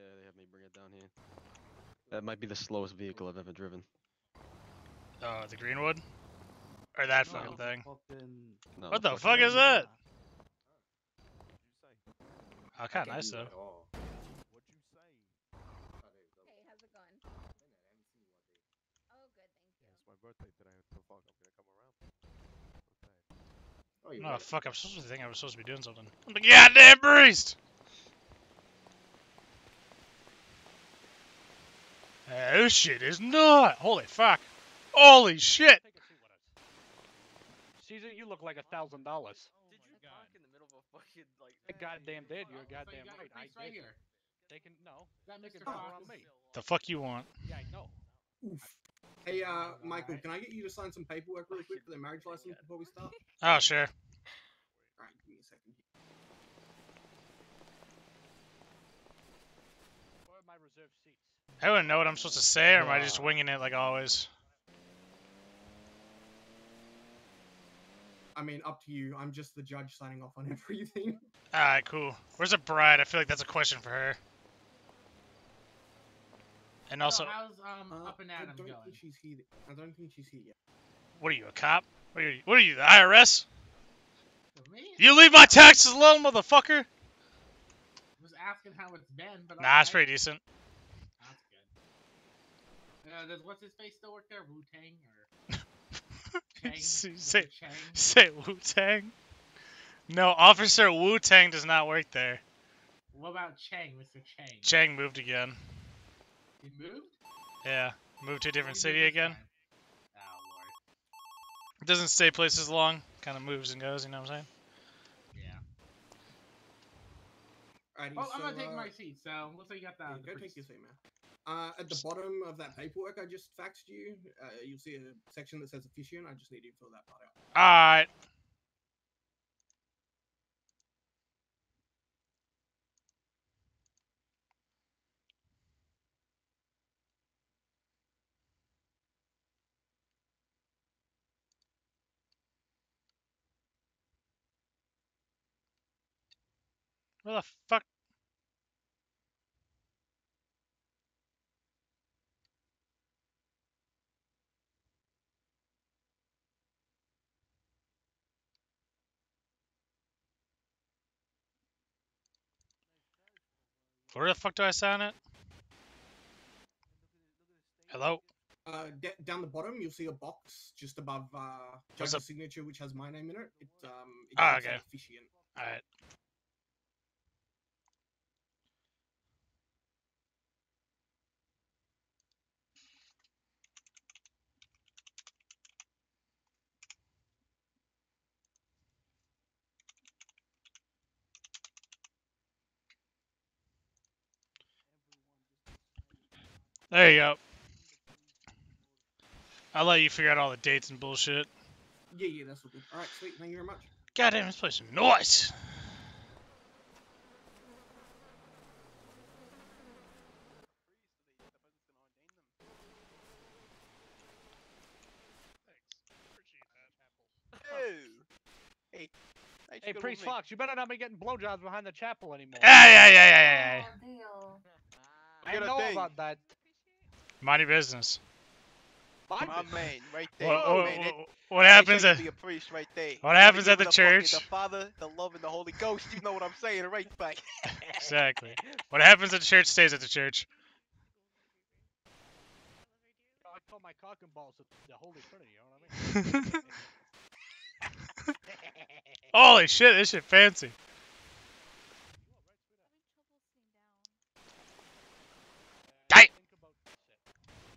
Yeah, they have me bring it down here. That might be the slowest vehicle I've ever driven. Oh, the Greenwood? Or that No, fucking thing. fucking- No, What the fuck is that? Oh, I kind of can't nice though. that at all. Hey, how's it going? Oh, good, thank my birthday today. What the fuck? I'm gonna come around. Oh, you No, fuck, I'm supposed to think I was supposed to be doing something. I'm the goddamn priest! Uh, this shit is not! Holy fuck! Holy shit! Take a seat with us. Caesar, you look like a thousand dollars. Did you park in the middle of a fucking like? I goddamn did. You're So you goddamn right. I priest right did. here. They can no. Got They Mr. can come Fox. around me. The fuck you want? Yeah, I know. Oof. Hey, uh, Michael, can I get you to sign some paperwork real quick for the marriage license before we start? Oh, sure. Alright, give me a second. Where are my reserved seats? I don't know what I'm supposed to say, or am I just winging it like always? I mean, up to you. I'm just the judge signing off on everything. Alright, cool. Where's the bride? I feel like that's a question for her. And also, so how's um Uh, up and I don't going? think she's here. I don't think she's here yet. what are you, a cop? What are you, what are you the IRS? Me, You leave my taxes alone, motherfucker! I was asking how it's been, but Nah, it's alright. pretty decent. That's good. Uh, does what's his face still work there? Wu Tang or Chang? say, Mr. say, Chang? say Wu Tang? No, Officer Wu Tang does not work there. What about Chang, Mr. Chang? Chang moved again. He moved? Yeah, moved to a different city again. time? Oh lord. Doesn't stay places long. Kind of moves and goes. You know what I'm saying? Yeah. Alrighty, Oh, I'm gonna take uh, my seat. So looks like you got the. yeah, the go take your seat, man. Uh, at the bottom of that paperwork I just faxed you, uh, you'll see a section that says officiant. I just need you to fill that part out. Alright. Where the fuck? Where the fuck do I sign it? Hello? Uh, d- down the bottom, you'll see a box just above uh, judge's signature, which has my name in it. It um, it Ah, okay. officiant. Alright. There you go. I'll let you figure out all the dates and bullshit. Yeah, yeah, that's all good. All right, sweet. Thank you very much. Goddamn, this place is nice. Hey, how'd Hey, Priest? Fox, you better not be getting blowjobs behind the chapel anymore. Yeah, yeah, yeah, yeah, yeah. I know about that. Mind your business. My My man, right there. What, my what, man, that- what, what happens at be a priest right there. what happens at in the fucking church? The Father, the love, and the Holy Ghost. You know what I'm saying, right back. exactly? What happens at the church stays at the church. I call my cock and balls the Holy Trinity. You know what I mean? Holy shit, this shit fancy. Dang. Think about the set.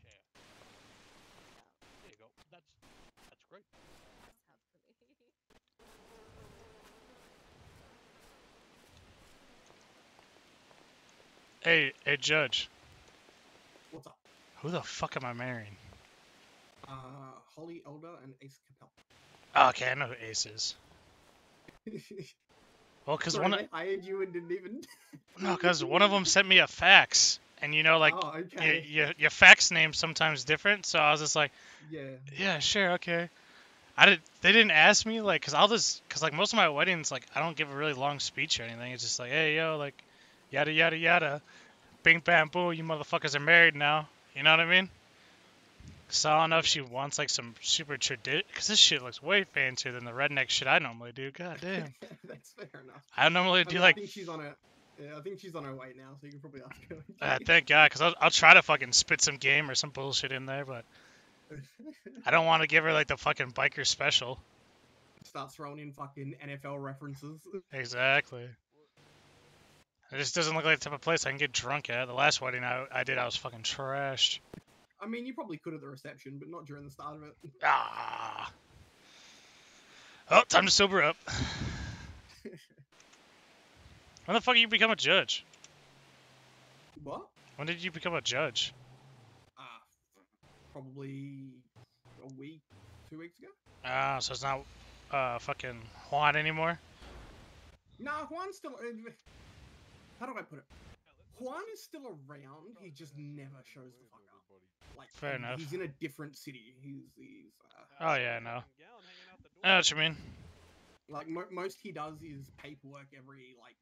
Chair. There you go. That's that's great. Hey, hey, judge. What's up? Who the fuck am I marrying? Uh, Holly Elder and Ace Capel. Oh, okay, I know who Ace is. Well, cause Sorry, one, they hired you and didn't even. no, cause one of them sent me a fax, and you know, like, oh, your, your your fax name's sometimes different. So I was just like, Yeah. yeah, sure, okay. I did. They didn't ask me like, cause I'll just, cause like most of my weddings, like I don't give a really long speech or anything. It's just like, hey, yo, like, yada yada yada. bing bam boom, you motherfuckers are married now. You know what I mean? So I don't know if she wants like some super tradition, because this shit looks way fancier than the redneck shit I normally do. God damn. That's fair enough. I normally I, do mean, like I think she's on her. Yeah, I think she's on her way now, so you can probably ask her. Uh, thank God, because I'll, I'll try to fucking spit some game or some bullshit in there, but I don't want to give her like the fucking biker special. Start throwing in fucking NFL references. Exactly. It just doesn't look like the type of place I can get drunk at. The last wedding I, I did, I was fucking trashed. I mean, you probably could at the reception, but not during the start of it. Ah. Oh, time to sober up. when the fuck did you become a judge? What? When did you become a judge? Uh, probably a week, two weeks ago. Ah, so it's not uh fucking Juan anymore. Nah, Juan's still. How do I put it? Juan is still around. He just never shows the fuck up. Like, Fair enough. He's in a different city. He's, he's uh, Oh yeah, no. I know what you mean. like mo- most he does is paperwork every like,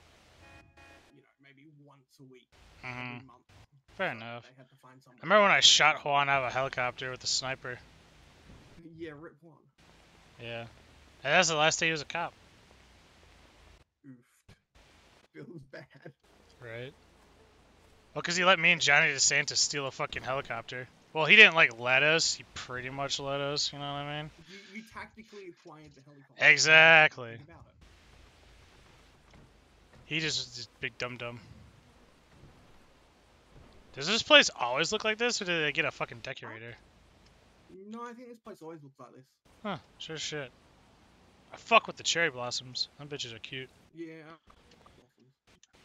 you know, maybe once a week, mm -hmm. every month. Fair So enough. They had to find I remember when I shot Juan out of a helicopter with a sniper. Yeah, Rip Juan. Yeah. And that's the last day he was a cop, Oof. Feels bad. Right? Well, because he let me and Johnny DeSantis steal a fucking helicopter. Well, he didn't like let us. He pretty much let us. You know what I mean? You, you tactically acquired the helicopter. Exactly. Think about it. He just was just big dum dum. Does this place always look like this, or did they get a fucking decorator? No, I think this place always looks like this. Huh? Sure shit. I fuck with the cherry blossoms. Them bitches are cute. Yeah.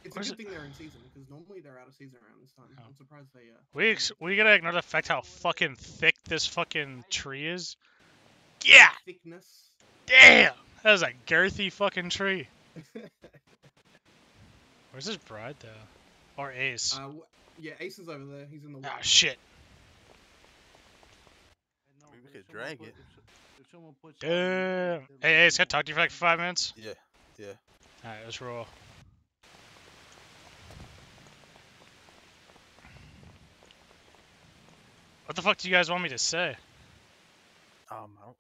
It's Where's a it- good thing they're in season because normally they're out of season around this time. Oh. I'm surprised they. Uh, We ex- we gotta ignore the fact how fucking thick this fucking tree is. Yeah. thickness. Damn! That is a girthy fucking tree. Where's his bride though? Or Ace? uh, yeah, Ace is over there. He's in the. Ah water. shit. I mean, we could drag it. If someone puts Damn. Hey Ace, can I talk to you for like five minutes? Yeah, yeah. Alright, let's roll. What the fuck do you guys want me to say? Um, I don't,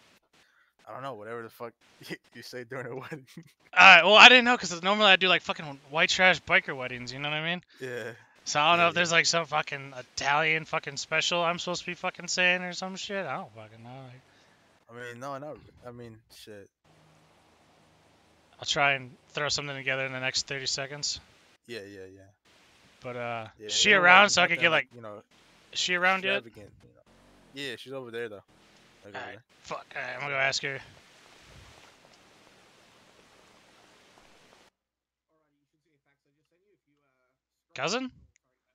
I don't know. Whatever the fuck you say during a wedding. Alright, well I didn't know because normally I do like fucking white trash biker weddings, you know what I mean? yeah. So I don't know Yeah, if there's like some fucking Italian fucking special I'm supposed to be fucking saying or some shit. I don't fucking know. I mean, no, no. I mean, shit. I'll try and throw something together in the next 30 seconds. Yeah, yeah, yeah. But uh, yeah she around so I could get like, you know, is she around yet? extravagant, you know. Yeah, she's over there though. Like Alright, there. fuck. Alright, I'm gonna go ask her. Alrighty, you should see a fax I just sent you if you uh. scroll Cousin?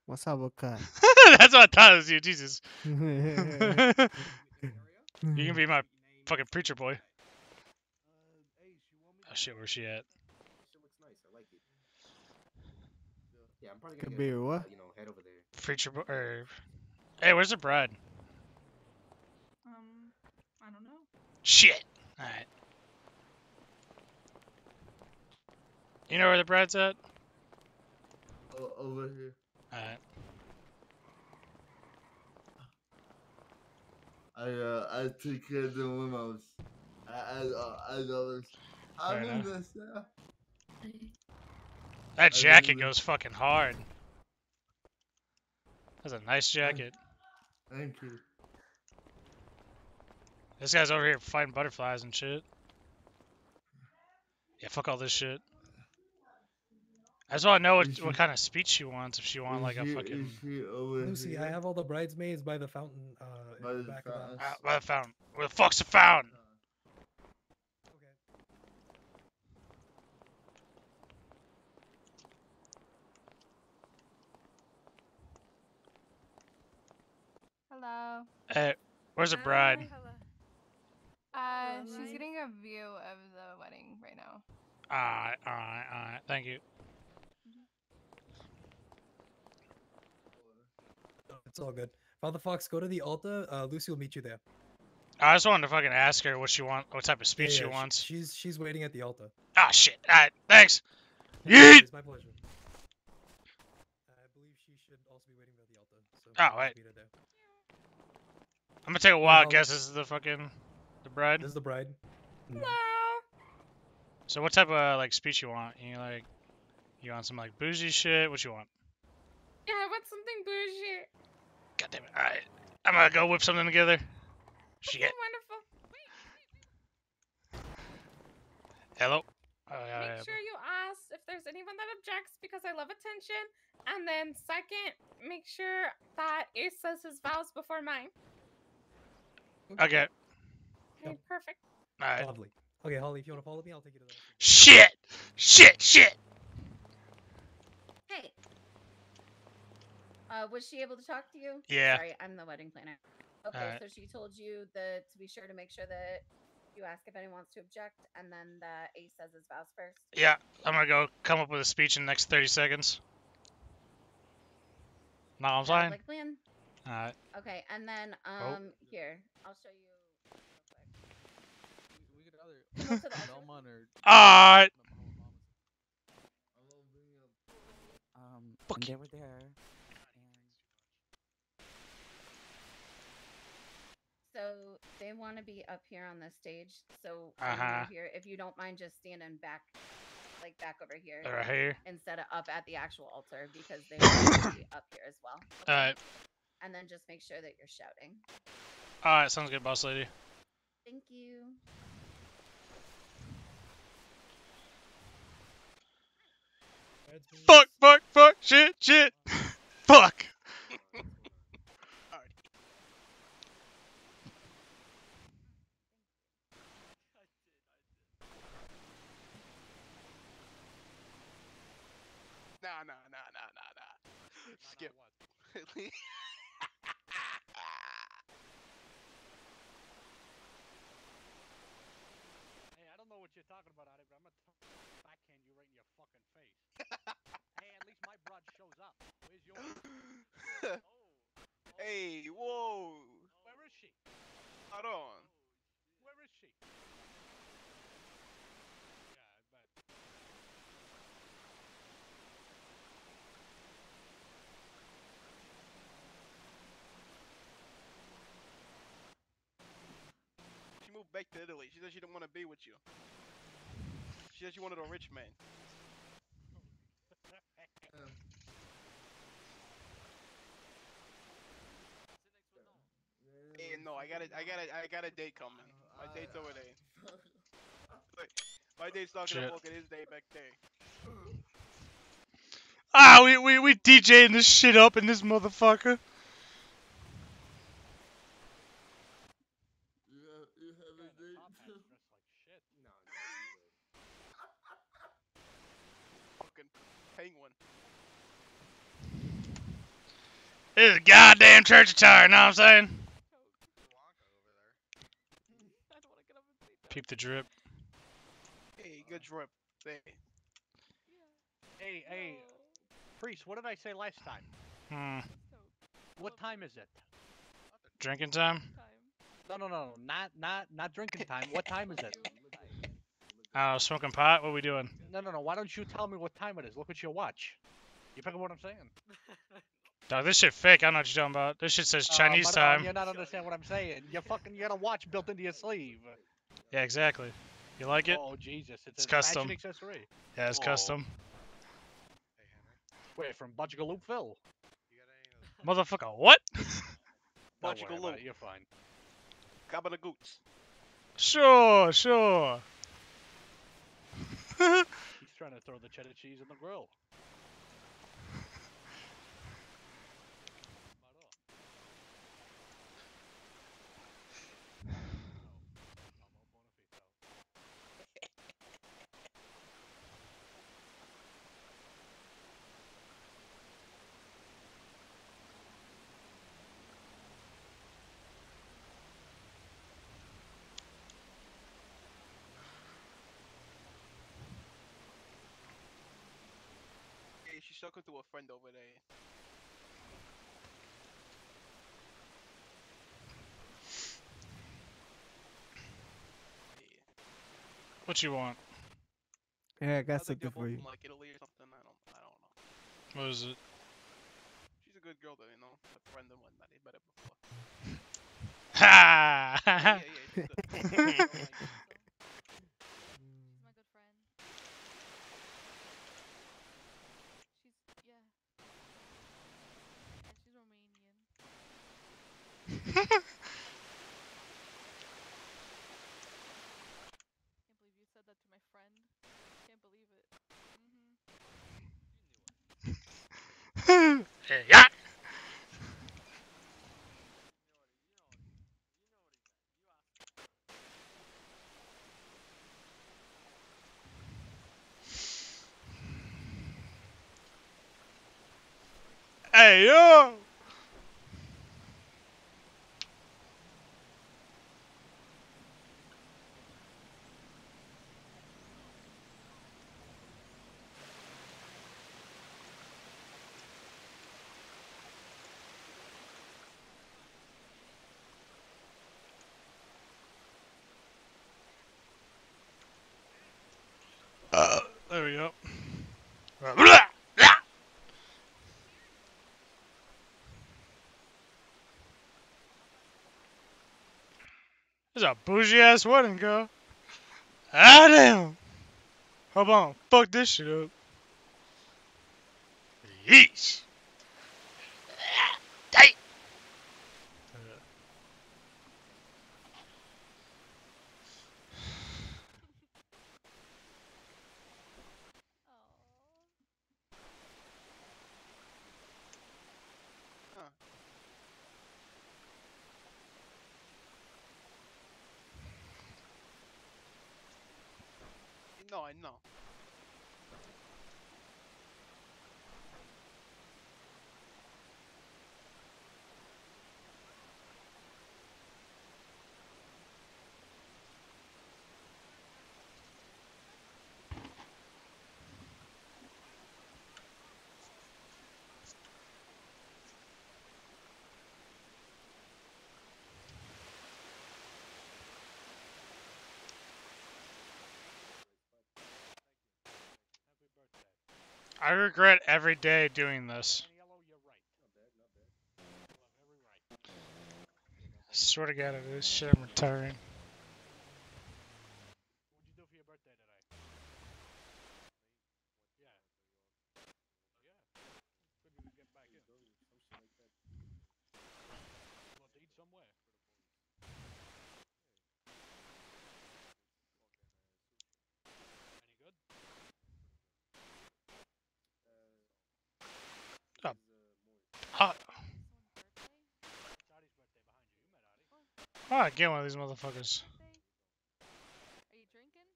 What's up, what cut? That's what I thought it was you. Jesus. You that area. can be my fucking preacher boy. Ace, you want me Oh shit, where's she at? Shit looks nice. I like it. Yeah, I'm probably Could be what? you know, head over there. Preacher boy. Or... Hey, where's the bride? Um, I don't know. Shit. Alright. You know where the bride's at? over here. Alright. I uh, I took care of the limos. I I uh, I always. Fair I'm in this now. That jacket goes fucking hard. That's a nice jacket. Thank you. This guy's over here fighting butterflies and shit. Yeah, fuck all this shit. I just want to know what she- kind of speech she wants. If she wants like a she- fucking is she Lucy, here? I have all the bridesmaids by the fountain. Uh, By the the back of the fountain. uh, by the fountain. Where the fuck's the fountain? Hello. Hey, where's the bride? Uh, she's getting a view of the wedding right now. Alright, alright, alright. Thank you. It's all good. Father Fox, go to the altar. Uh, Lucy will meet you there. I just wanted to fucking ask her what she want, what type of Yeah, speech she yeah, wants. She's she's waiting at the altar. Ah, shit. Alright, thanks. Yeet! It's my pleasure. I believe she should also be waiting by the altar. So Oh, I'll wait. Meet her there. I'm gonna take a wild Well- guess. This is the fucking the bride. This is the bride. Mm. So what type of like speech you want? You like you want some like bougie shit? What you want? Yeah, I want something bougie. God damn it! All right, I'm gonna go whip something together. Shit. Okay, wonderful. Hello. Oh yeah. Make yeah, sure you ask if there's anyone that objects because I love attention. And then second, make sure that Ace says his vows before mine. Okay. Okay, perfect. All right. Lovely. Okay, Holly, if you want to follow me, I'll take you to the. Shit. Shit. Shit. Hey. Uh, was she able to talk to you? Yeah. Sorry, I'm the wedding planner. Okay, Alright. so she told you that to be sure to make sure that you ask if anyone wants to object, and then the Ace says his vows first. Yeah. I'm gonna go come up with a speech in the next 30 seconds. No, I'm Sounds fine. Like plan. All right. Okay, and then Oh. um here, I'll show you. We could Come either up to the. Belmont or All right. um Fuck they were there. And So they want to be up here on the stage. So Uh-huh. here, if you don't mind just standing back, like back over here, Right here. instead of up at the actual altar, because they want to be up here as well. All right. And then just make sure that you're shouting. All right. Sounds good, boss lady. Thank you. Fuck. Fuck. Fuck. Shit. Shit. fuck. Nah, nah, nah, nah, nah, nah. Skip. Hey, I don't know what you're talking about, Addy, but I'm gonna backhand you right in your fucking face. hey, at least my broad shows up. Where's yours? Oh, oh, hey, whoa. Oh, where is she? Hold on. Oh, where is she? Yeah, I bet. She moved back to Italy. She said she didn't want to be with you. She said she wanted a rich man. Hey, no, I got a, I got a, I got a date coming. My date's over there. Look, my date's talking Shit. to fucking his date back there. Ah, we we we DJing this shit up in this motherfucker. You have, you have a date. Fucking penguin. This is goddamn church attire, know what I'm saying? Peep the drip. Hey, good drip. Hey. Hey, hey, priest, what did I say last time? Hmm. What time is it? Drinking time? No, no, no, not not not drinking time. What time is it? Oh, smoking pot? What are we doing? No, no, no. Why don't you tell me what time it is? Look at your watch. You pick up what I'm saying? Dog, this shit fake. I don't know what you're talking about. This shit says Uh, Chinese but, uh, time. You're not understanding what I'm saying. You fucking you got a watch built into your sleeve. Yeah, exactly. You like it? Oh Jesus, it's, It's a custom. accessory. Yeah, it's Oh. custom. Wait, from Budgaloop Phil. Motherfucker, what? Don't Bunch worry of about it, You're fine. Gabagoots. Sure, sure. He's trying to throw the cheddar cheese in the grill. Hey, she's talking to a friend over there. What you want? Yeah, I I got think they're something for you. from like Italy or something. I don't, I don't know. What is it? She's a good girl though, you know, a friend and whatnot. He better before. Ha! yeah, yeah, yeah. Hey yo! This is a bougie ass wedding, girl. Ah damn. Hold on, fuck this shit up. Yeesh. Tight. Huh. No, I I regret every day doing this. I swear to God, this shit I'm retiring. What'd you do for your birthday today? Yeah. Yeah. Maybe we get back in. Want to eat somewhere? Any good? Oh. Hot. It's Adi's birthday behind you. You get one of these motherfuckers. Are you drinking?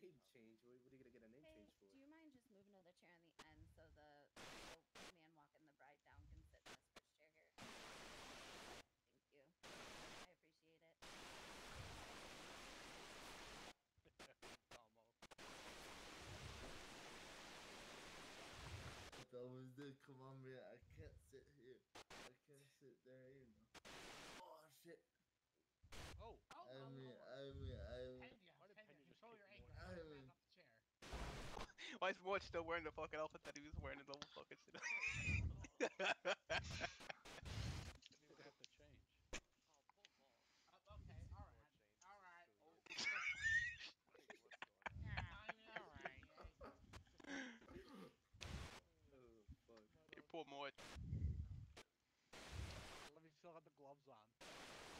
Hey, do you mind just moving to the chair on the end so the, the man walking the bride down can sit in this first chair here? Thank you. I appreciate it. That was the come on man, I can't sit here. I can't sit there, you know. Oh shit. Oh. oh, oh, oh. I mean, I mean, I mean, Control your anger. I Get mean, off the chair. Why is Mort still wearing the fucking outfit that he was wearing in the whole fucking shit? Didn't even have to change. Oh, okay, alright. Alright. Yeah, I mean, alright. You poor Mort. Let me still have the gloves on.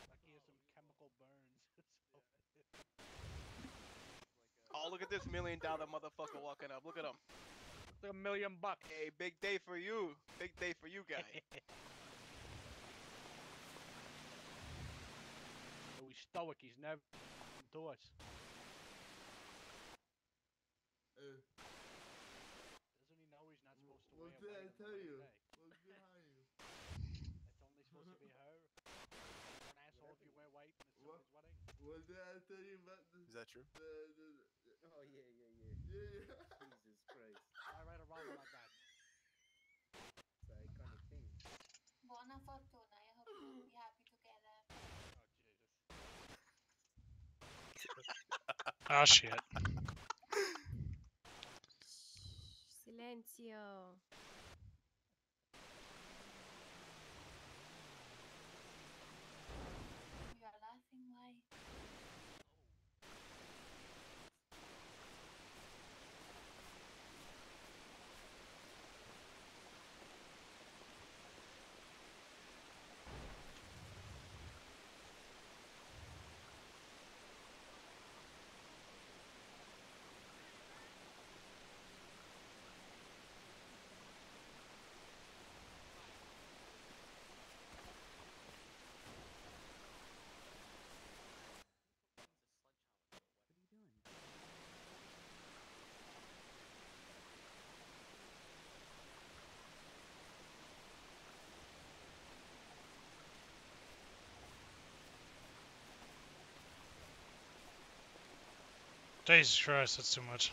Like he has some chemical burns. Oh, look at this million dollar motherfucker walking up. Look at him. It's like a million bucks. Hey, big day for you. Big day for you, guy. Oh, he's stoic. He's never to us. uh, tell you. Behind you. It's only supposed to be her. An asshole if you wear white and it's wedding. What did I tell you about. Is that true? The, the, the, oh, yeah, yeah, yeah. Yeah, yeah. Jesus Christ. I write a rhyme like that. It's an iconic thing. Buona fortuna, I hope you'll be happy together. Oh, Jesus. oh, shit. Silencio. Jesus Christ, that's too much.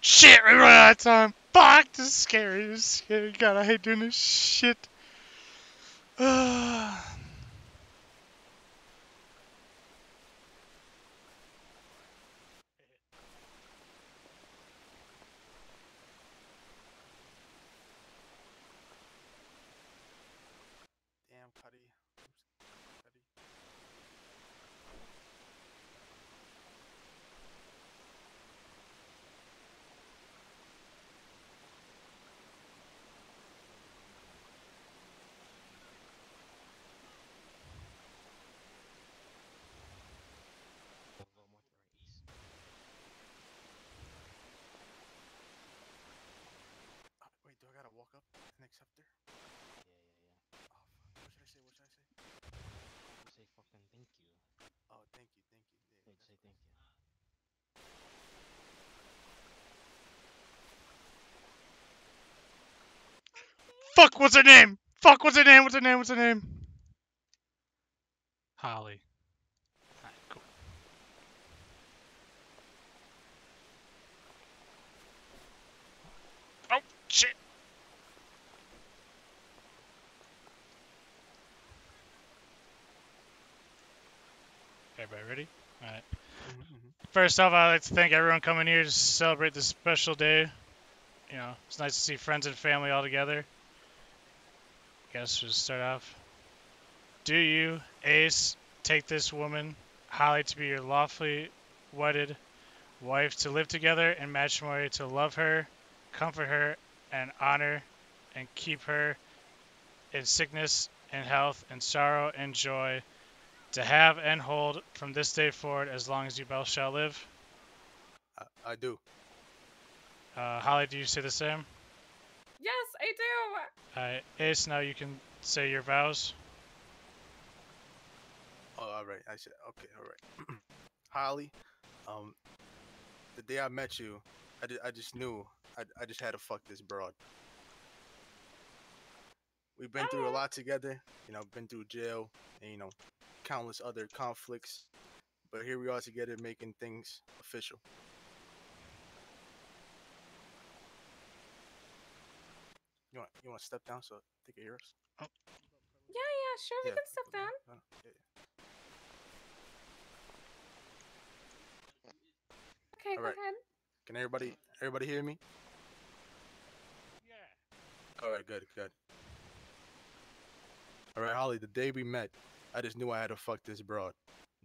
Shit, we run out of time. Fuck, this is scary. This is scary. God, I hate doing this shit. Ah. Cuddy. Cuddy. Uh, wait, do I gotta walk up and accept her? Oh, fuck. What should I say? What should I say? say fucking thank you. Oh, thank you, thank you. Yeah, Wait, say thank you. Fuck, what's her name? Fuck, what's her name? What's her name? What's her name? Holly. Alright, cool. Oh, shit. Everybody ready? Alright. First off, I'd like to thank everyone coming here to celebrate this special day. You know, it's nice to see friends and family all together. Guess we'll start off. Do you, Ace, take this woman, Holly, to be your lawfully wedded wife, to live together in matrimony, to love her, comfort her, and honor, and keep her in sickness and health, and sorrow and joy, to have and hold from this day forward as long as you both shall live? I, I do. Uh, Holly, do you say the same? Yes, I do. Alright, Ace, now you can say your vows. Oh, all right. I said okay. All right. Holly, um, the day I met you, I, ju- I just knew I, I just had to fuck this broad. We've been through a lot together. You know, been through jail and you know, countless other conflicts. But here we are together, making things official. You want you want to step down so they can hear us? Oh. Yeah, yeah, sure, we Yeah, can step down. No, no, yeah, yeah. Okay, go Alright. ahead. Can everybody everybody hear me? Yeah. All right, good, good. All right, Holly. The day we met, I just knew I had to fuck this broad.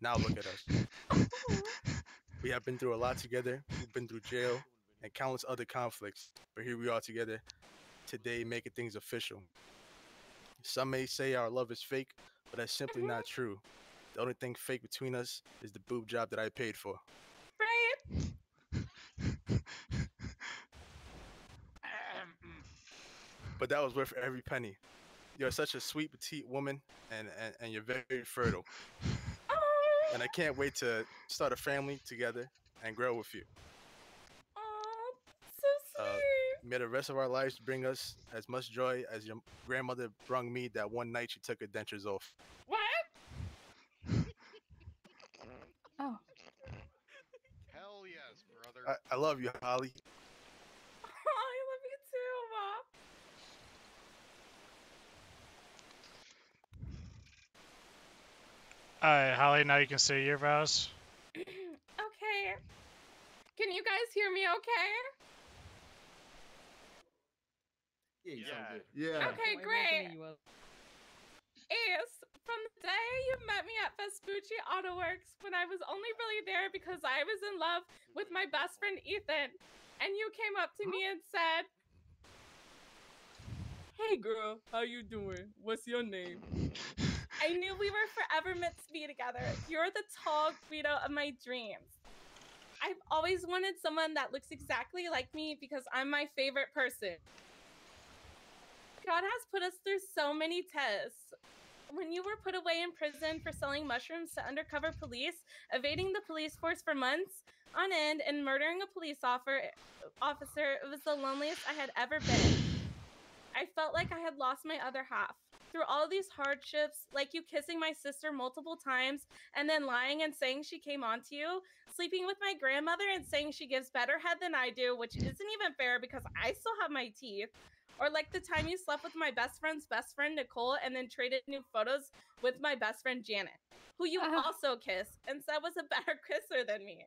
Now look at us. we have been through a lot together. We've been through jail and countless other conflicts, but here we are together today, making things official. Some may say our love is fake, but that's simply not mm-hmm. true. The only thing fake between us is the boob job that I paid for. Right. but that was worth every penny. You're such a sweet petite woman, and and, and you're very fertile. And I can't wait to start a family together and grow with you. May the rest of our lives bring us as much joy as your grandmother brought me that one night she took her dentures off. What? oh. Hell yes, brother. I, I love you, Holly. Oh, I love you too, Mom. All right, Holly, now you can say your vows. okay. Can you guys hear me okay? Yeah, you sound good. Yeah. Okay, great. Ace, from the day you met me at Vespucci Auto Works when I was only really there because I was in love with my best friend Ethan, and you came up to me and said, Hey girl, how you doing? What's your name? I knew we were forever meant to be together. You're the tall Guido of my dreams. I've always wanted someone that looks exactly like me because I'm my favorite person. God has put us through so many tests. When you were put away in prison for selling mushrooms to undercover police, evading the police force for months on end, and murdering a police officer, it was the loneliest I had ever been. I felt like I had lost my other half. Through all these hardships, like you kissing my sister multiple times and then lying and saying she came on to you, sleeping with my grandmother and saying she gives better head than I do, which isn't even fair because I still have my teeth. Or like the time you slept with my best friend's best friend Nicole and then traded new photos with my best friend Janet, who you uh-huh. also kissed and said was a better kisser than me.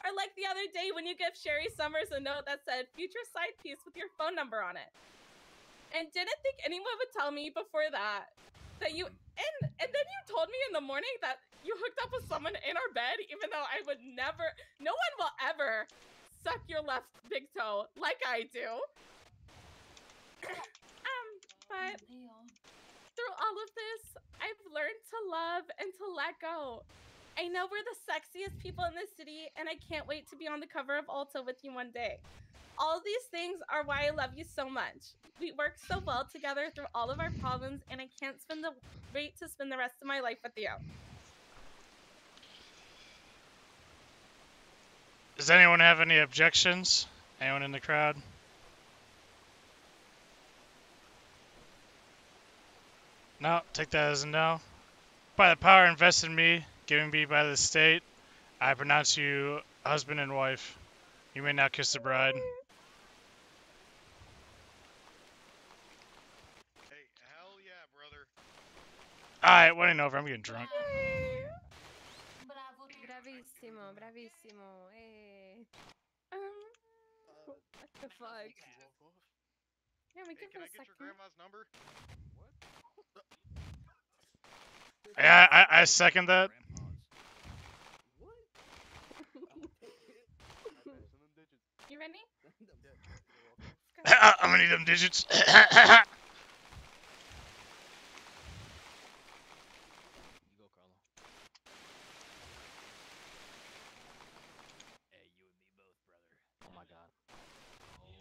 Or like the other day when you gave Sherry Summers a note that said future side piece with your phone number on it. And didn't think anyone would tell me before that that you and and then you told me in the morning that you hooked up with someone in our bed even though I would never no one will ever suck your left big toe like I do. um but through all of this, I've learned to love and to let go. I know we're the sexiest people in the city, and I can't wait to be on the cover of Ulta with you one day. All these things are why I love you so much. We work so well together through all of our problems, and I can't spend the wait to spend the rest of my life with you. Does anyone have any objections? Anyone in the crowd? No, take that as a no. By the power invested in me, given me by the state, I pronounce you husband and wife. You may now kiss the bride. Hey, hell yeah, brother. Alright, wedding over. I'm getting drunk. Bravissimo, bravissimo. Eh. Um, what the fuck? Yeah, we can can for I a get your grandma's number? Yeah, I, I second that. You ready? I'm gonna need them digits. Oh my.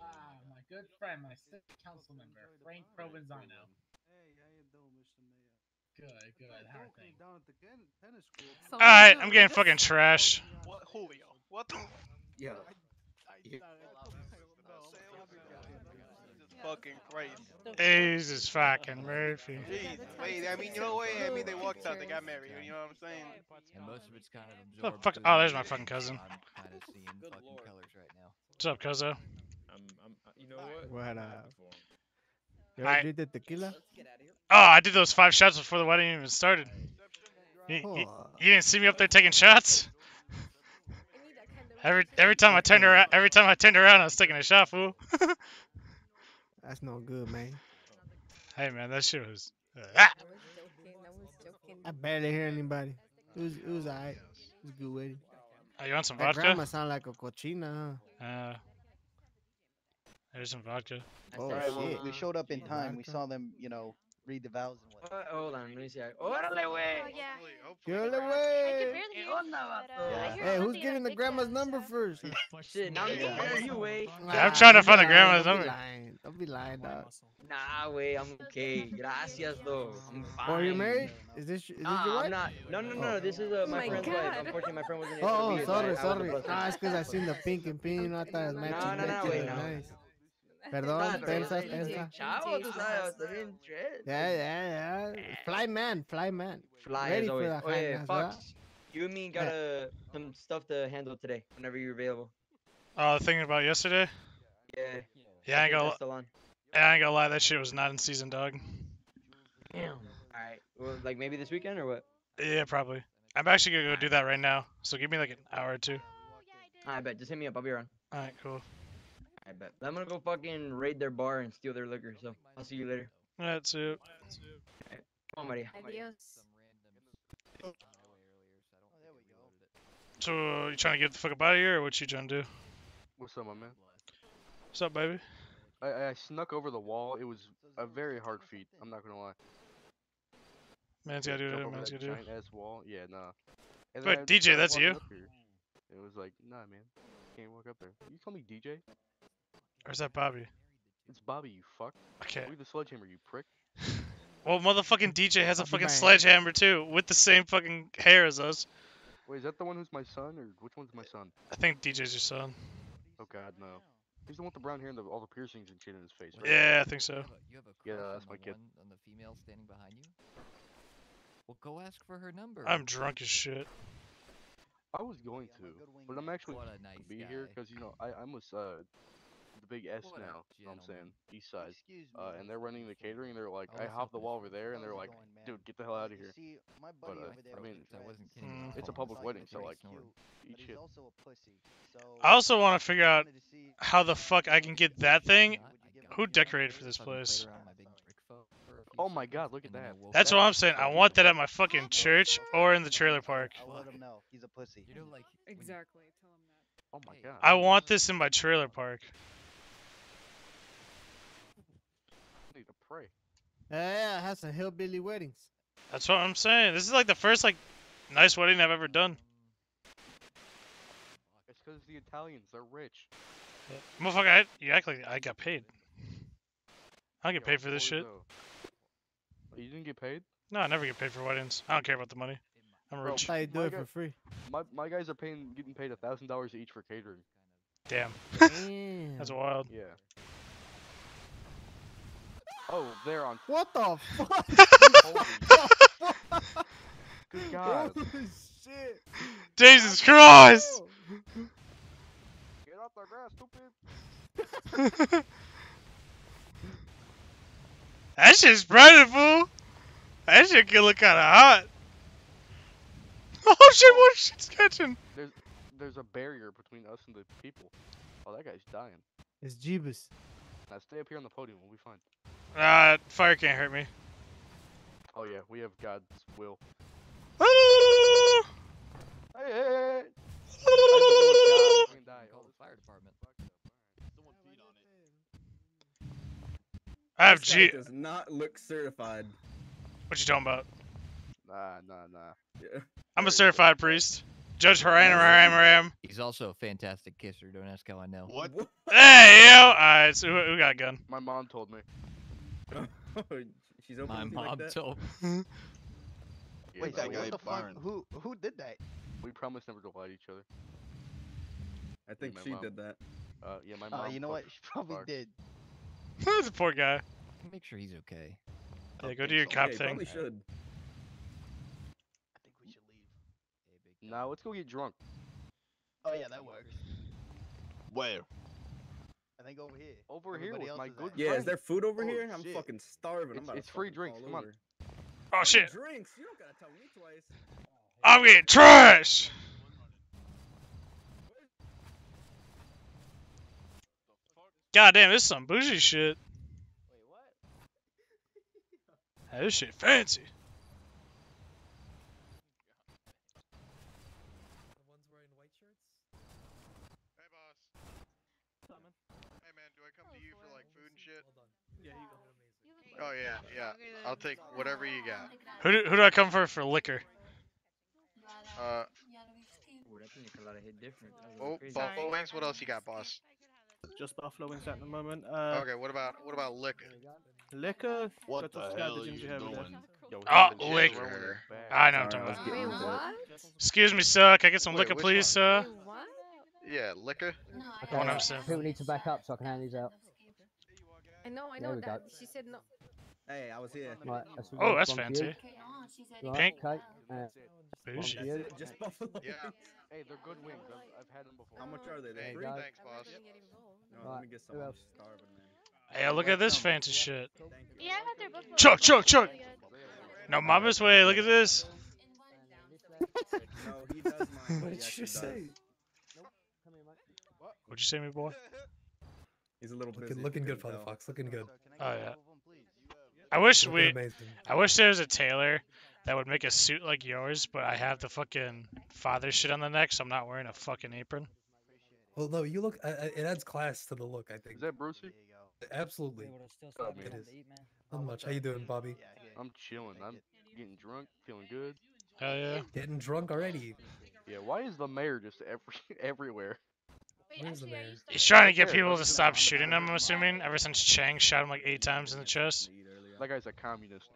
Ah, my good friend, my city council member, Frank Provenzano. Hey, how you doing, Mr. Mayor? Good, good. How are things? Down at the ten- tennis court. Alright, I'm getting fucking trashed. What, Julio? What the? Yeah. Fucking Christ. Jesus fucking Murphy. Jeez. Wait, I mean, you know what? I mean, they walked out, they got married. You know what I'm saying? And most of it's kind of The absorbed. fuck? Oh, there's my fucking cousin. I'm kind of seeing fucking colors right now. What's up, Cuzzo? I'm, I'm, uh, you know what? What up? Uh, You Alright. already did the tequila? Oh, I did those five shots before the wedding even started. You, you, you didn't see me up there taking shots? Every every time I turned around, every time I turned around, I was taking a shot, fool. That's no good, man. hey man, that shit was. Uh, ah! I barely hear anybody. It was, it was alright. It was a good wedding. Oh, you want some That vodka? grandma sound like a cochina, huh? Uh, there's some vodka. Oh, Alright, well, shit. we showed up in time. We saw them, you know, read the vows and whatnot. hold on, let me see. Órale, güey. Get away! ¿Qué onda, vato? Hey, who's getting the grandma's number first? Shit, now I'm hear you, güey. Yeah, I'm trying to find the grandma's number. Don't be lying. Don't be lying, dog. Nah, güey, I'm okay. Gracias, though. I'm fine. Oh, you married? Is this, is this Nah, your wife? I'm not. No, no, no. This is uh, my, Oh my friend's wife. Unfortunately, my friend wasn't able Oh, oh, be here, so I- sorry, I was the sorry. bus Ah, it's because I seen the pink and pink. I thought it was matching. no, no, matching. güey, no. Nice. Perdón, tensa, tensa. Chavo, tú sabes, estoy bien tres. Yeah, yeah, yeah. Fly man, fly man. Fly Ready for the yeah, highness. Fox. You and me got uh, some stuff to handle today, whenever you're available. Oh, the thing about yesterday? Yeah. Yeah, I ain't gonna. that's still on. Yeah, I ain't gonna lie. That shit was not in season, dog. Damn. Alright. Or, like maybe this weekend or what? Yeah, probably. I'm actually gonna go do that right now. So give me like an hour or two. I bet. Just hit me up. I'll be around. All right, cool. I bet. I'm gonna go fucking raid their bar and steal their liquor. So I'll see you later. That's it. Come on, Maria. Adios. So uh, you trying to get the fuck up out of here, or what you trying to do? What's up, my man? What's up, baby? I, I snuck over the wall. It was a very hard feat. I'm not gonna lie. Man's Yeah, gotta do jump it. over Man's that gotta do. giant ass wall. Yeah, nah. And Wait, DJ, that's you? It was like, nah, man, can't walk up there. You call me DJ? Or is that Bobby? It's Bobby, you fuck. Okay. We the sledgehammer, you prick. Well, motherfucking DJ has a Bobby fucking Bang. sledgehammer too, with the same fucking hair as us. Wait, is that the one who's my son, or which one's my son? I think DJ's your son. Oh God, no. He's the one with the brown hair and the, all the piercings and shit in his face. Right? Yeah, I think so. You have a Yeah, crush that's on my the kid. one on the female standing behind you? Well, go ask for her number. I'm drunk as shit. I was going to, but I'm actually What nice to be here because you know I I'm with uh the big S What now. You know what I'm saying. East Side. Excuse me, Uh, and they're running the catering. They're like, I I hop the wall over there, and they're like, dude, get the hell out of here. See, my But uh, over there I mean, I wasn't kidding. Mm. it's a public wedding, so like, you eat shit. also a pussy. So I also want to figure out how the fuck I can get that thing. Who decorated for this place? Oh my God, look at that. That's what I'm saying. I want that at my fucking church or in the trailer park. I'll let him know. He's a pussy. You know, like Exactly. Tell him that. Oh my God. I want this in my trailer park. I need to pray. Yeah, yeah, I had some hillbilly weddings. That's what I'm saying. This is like the first like nice wedding I've ever done. It's because the Italians, they're rich. Motherfucker, I, you act like I got paid. I don't get paid for this shit. You didn't get paid? No, I never get paid for weddings. I don't care about the money. I'm Bro, rich. How you do my it guy- for free? My my guys are paying getting paid a thousand dollars each for catering. Damn. Damn. That's wild. Yeah. Oh, they're on. What the fuck? Good God. Holy shit. Jesus Christ! Get off the grass, stupid. That shit's brighter, fool. That shit can look kind of hot. Oh shit! What shit's catching? There's there's a barrier between us and the people. Oh, that guy's dying. It's Jeebus. Now stay up here on the podium. We'll be fine. Uh, fire can't hurt me. Oh yeah, we have God's will. Hey, hey, hey. Call the fire department. I have This G. does not look certified. What you talking about? Nah, nah, nah. Yeah. I'm a certified priest. Judge Haran Ram Ram. He's also a fantastic kisser. Don't ask how I know. What? Hey yo! Alright, so who, who got a gun? My mom told me. She's open My with you like mom that? told. Wait, that so guy what the fuck? Who who did that? We promised never to lie to each other. I think my she mom. did that. Uh, yeah, my Oh, mom. you know what? She probably hard. did. a poor guy. Make sure he's okay. Yeah, go do your cop Yeah, you thing. probably should. leave. Nah, let's go get drunk. Oh yeah, that works. Where? I think over here. Over here with my good. Yeah, is there food over Oh, here? I'm shit. fucking starving. I'm It's, it's free drinks. Come on. over. Oh shit! Drinks? You don't gotta tell me twice. Oh, I'm getting trash. God damn, this is some bougie shit. Hey, this shit fancy. Hey, boss. Hey, man, do I come to you for like food and shit? Oh yeah, yeah. I'll take whatever you got. Who do, who do I come for for liquor? Uh, Ooh, that pina colada hit different. Oh, buffalo wings. What else you got, boss? Just buffalo wings at the moment. Uh, Okay, what about what about liquor? liquor. What the hell are you ginger over there. doing? Yo, Oh, liquor. shit rolling his bag. I know what I'm talking about. getting Wait, into it. what? Excuse me, sir. Can I get some Wait, liquor, please, one? sir? Wait, what? Yeah, liquor. The one I'm saying. People need to back up so I can hand these out. I know, I know we go. She said no. Hey, I was here. Right, that's Oh, one that's for you. fancy. Right, Pink. Okay. Uh, one Bougie. for. Just buffalo Yeah. wings. Hey, they're good wings. I've, I've had them before. How much are they? Hey, They're you free? go. thanks, boss. No, let me get some. I'm else? starving, man. Hey, look at this fancy shit. Yeah, I got their book. Chuck, chuck, chuck. No mama's way. Look at this. No, he does mind. What did you just say? What'd you say, me boy? He's a little busy. Looking, if looking good, Father. Fox. Looking good. Oh yeah. I wish we. amazing. I wish there was a tailor that would make a suit like yours, but I have the fucking father shit on the neck, so I'm not wearing a fucking apron. Well, no, you look. I, I- it adds class to the look. I think. Is that Brucey? Absolutely. Oh, It man. much. How you doing, Bobby? I'm chilling. I'm getting drunk, feeling good. Hell yeah. Getting drunk already. Yeah, why is the mayor just every everywhere? Where's the mayor? He's trying to get people to stop shooting him. I'm assuming ever since Chang shot him like eight times in the chest. That guy's a communist.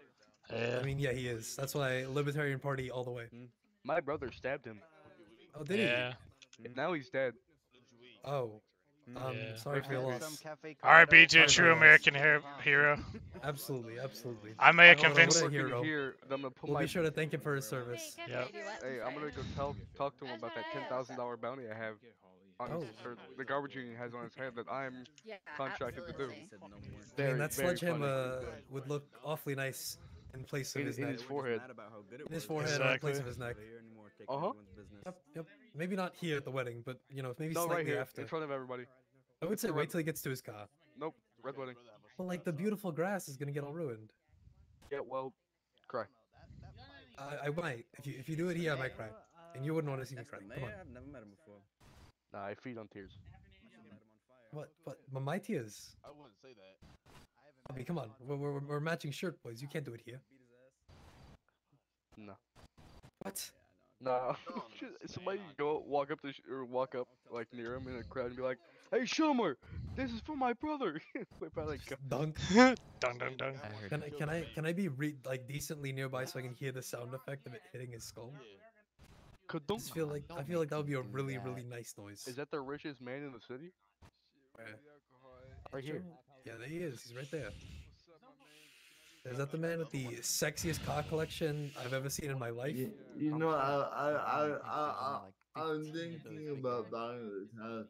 Yeah. I mean, yeah, he is. That's why Libertarian Party all the way. My brother stabbed him. Oh, did Yeah. And now he's dead. Oh. Um, Yeah. sorry for your loss. cafe R.I.P. to a true. American hero. hero. Absolutely, absolutely. I may have What a- what convinced. Working hero. here, I'm gonna put We'll my. be sure to thank him for his service. Yep. Hey, I'm gonna go tell talk to him about that ten thousand dollar bounty I have. On, Oh. or the garbage union has on his head that I'm Yeah, contracted to do. I Very, mean, that very sledgehammer would look awfully nice in place of In- his in neck. his forehead. In his forehead or in place of his neck. Uh huh. Yep, yep. Maybe not here at the wedding, but you know, maybe No, slightly right here after. in front of everybody. I would say the wait till he gets to his car. Nope, red wedding. Well, like the beautiful grass is gonna get all ruined. Yeah, well, cry. I, I might. If you if you do it here, I might cry, and you wouldn't want to see me cry. Come on. I've never met him before. Nah, I feed on tears. What? What? My, my tears. I wouldn't say that. I mean, come on. We're, we're, we're matching shirt, boys. You can't do it here. No. What? Nah. Somebody go walk up to sh- or walk up like near him in a crowd and be like, "Hey, Schumer, this is for my brother." Whip out a gun. Dunk. dun dun dun. Can I can I can I be re- like decently nearby so I can hear the sound effect of it hitting his skull? I Kadunk. just feel like I feel like that would be a really really nice noise. Is that the richest man in the city? Where? Right here. Yeah, there he is. He's right there. Is that the man with the sexiest car collection I've ever seen in my life? You, you know, I, I, I, I, I, I'm thinking about buying this house.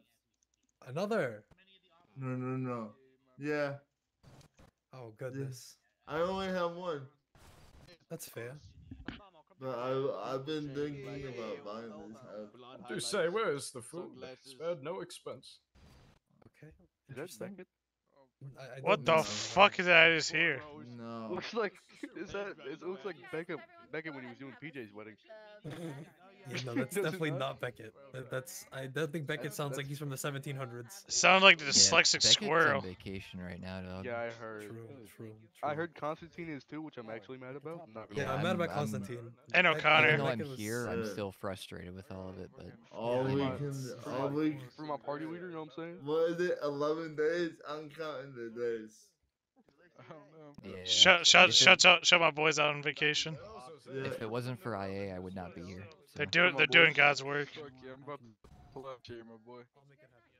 Another. No, no, no. Yeah, Oh goodness. I only have one, That's fair. But I, I've been thinking about buying this house. Do say, where is the food? Spared no expense. Okay. Is that Interesting. I, I What the fuck is that I just hear? No. Looks like is that? It looks like Becca. Becca when he was doing PJ's wedding. Yeah, no, that's definitely not? not Beckett. That, that's I don't think Beckett sounds like he's from the 1700s. Sound like the Yeah, dyslexic Beckett's squirrel. on vacation right now, dog. Yeah, I heard. True, true, I heard Constantine is too, which I'm actually mad about. I'm not gonna Yeah, lie. I'm mad about I'm- Constantine. And I- I O'Connor. think Even though I'm here, I'm still frustrated with all of it, but All For we can, for all my- we, for my party leader, you know what I'm saying? what is it? Eleven days. I'm counting the days. yeah. Shut shut If it- shut shut my boys out on vacation. Yeah. If it wasn't for IA, I would not be here. They're doing they're doing. God's work. Fuck yeah, I'm about to pull out here, my boy.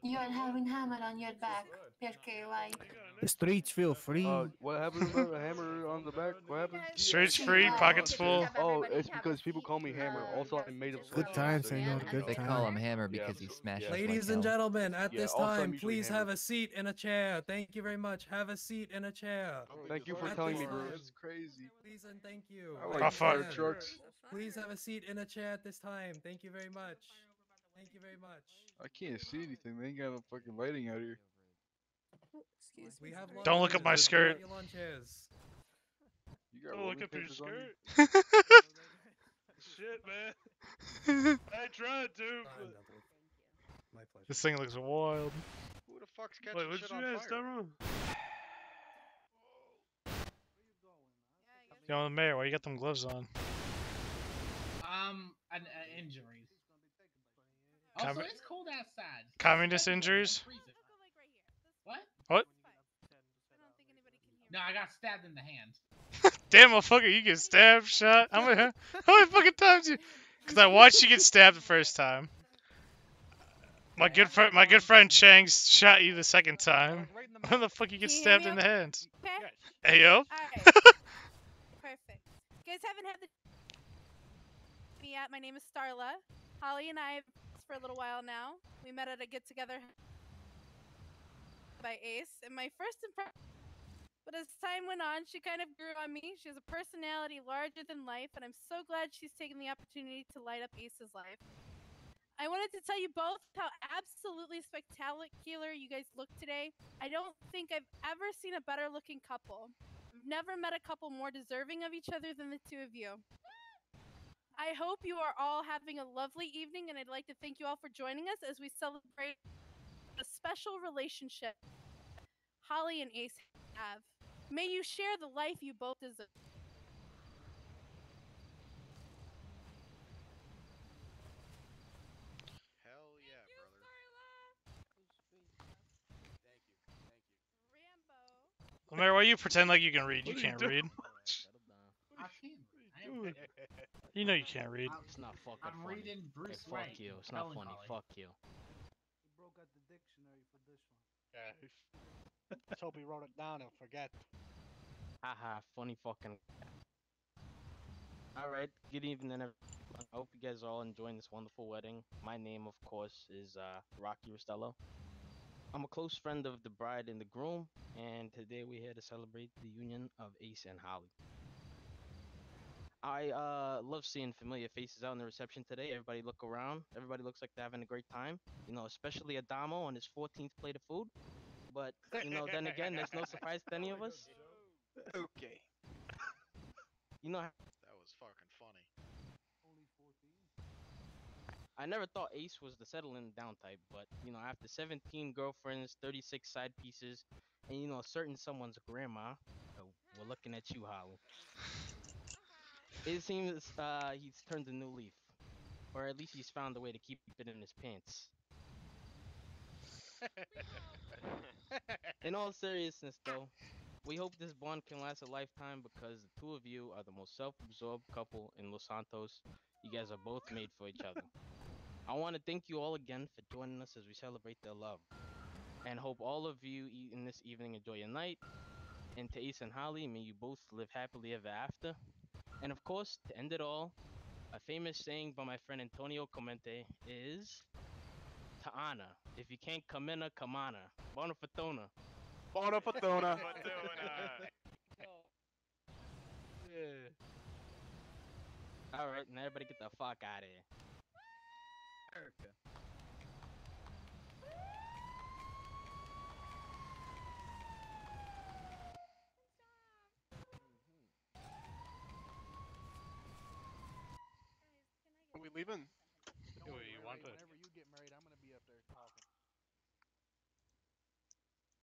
You're having hammer on your back. Perché why? The streets feel free. Uh, what happened about the hammer on the back? What happened? Streets free, pockets full. Oh, it's because people call me Hammer. Also, I made up. Good times, senor. Good They call him times. Hammer Yeah, because he smashes Ladies like and hell. gentlemen, at Yeah, this time, usually please have a seat in a chair. Thank you very much. Have a seat in a chair. Thank you for At telling me, time, Bruce. That's crazy. Please and thank you. I like fuck. fire trucks. Please have a seat in a chair at this time. Thank you very much. Thank you very much. I can't see anything. They ain't got no fucking lighting out here. Excuse We me. have Don't look at my skirt. plenty of. You got Oh, look rolling up your papers on you? skirt. Shit, man. I tried to. But- My pleasure. This thing looks wild. Who the fuck's catching Wait, what shit you on ask, fire? Tyrone? Yo, the mayor, why you got them gloves on? Um, an uh, injuries. Also, Com- it's cold outside. communist injuries? What? What? No, I got stabbed in the hand. Damn, motherfucker, you get stabbed, shot. How many, how many fucking times you? Because I watched you get stabbed the first time. My good friend, my good friend Chang shot you the second time. How the fuck you get Can you hear stabbed in the hand? Hey yo. Perfect. You guys haven't had the me yet. My name is Starla. Holly and I have been for a little while now. We met at a get together by Ace, and my first impression But as time went on, she kind of grew on me. She has a personality larger than life, and I'm so glad she's taken the opportunity to light up Ace's life. I wanted to tell you both how absolutely spectacular you guys look today. I don't think I've ever seen a better looking couple. I've never met a couple more deserving of each other than the two of you. I hope you are all having a lovely evening, and I'd like to thank you all for joining us as we celebrate special relationship Holly and Ace have. May you share the life you both deserve. Hell yeah, brother. Lemaire, why you pretend like you can read? You you can't doing? read. I can. I. You know you can't read. It's not fucking I'm funny. reading Bruce hey, fuck Wayne, you. It's not funny. melancholy. Fuck you. He broke out the dictionary for this one. Yeah. Let's hope he wrote it down and forget. Haha, funny fucking. Alright, good evening everyone. I hope you guys are all enjoying this wonderful wedding. My name, of course, is uh, Rocky Rostello. I'm a close friend of the bride and the groom, and today we're here to celebrate the union of Ace and Holly. I uh, love seeing familiar faces out in the reception today. Everybody look around. Everybody looks like they're having a great time. You know, especially Adamo on his 14th plate of food. But, you know, then again, there's no surprise to any of us. Okay. You know, That was fucking funny. Only 14. I never thought Ace was the settling down type, but you know, after 17 girlfriends, 36 side pieces, and you know, certain someone's grandma, we're looking at you, Holly. It seems uh, he's turned a new leaf, or at least he's found a way to keep it in his pants. In all seriousness, though, we hope this bond can last a lifetime because the two of you are the most self-absorbed couple in Los Santos. You guys are both made for each other. I want to thank you all again for joining us as we celebrate their love, and hope all of you in this evening enjoy your night. And to Ace and Holly, may you both live happily ever after. And of course, to end it all, a famous saying by my friend Antonio Comente is to honor. If you can't come in, come on. Bona fortuna. Bona fortuna. All right, now everybody get the fuck out of here. Erica. Leaving? Married, I'm